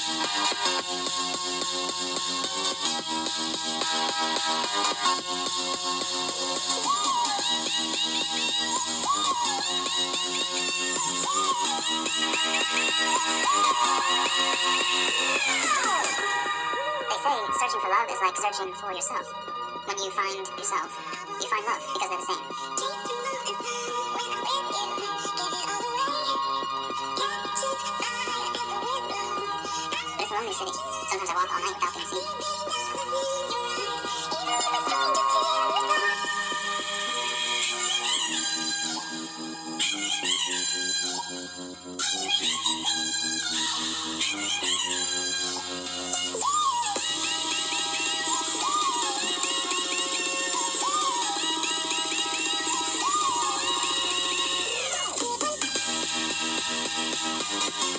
They say searching for love is like searching for yourself. When you find yourself, you find love because they're the same. city. Sometimes I walk all night without being seen. Yeah. To the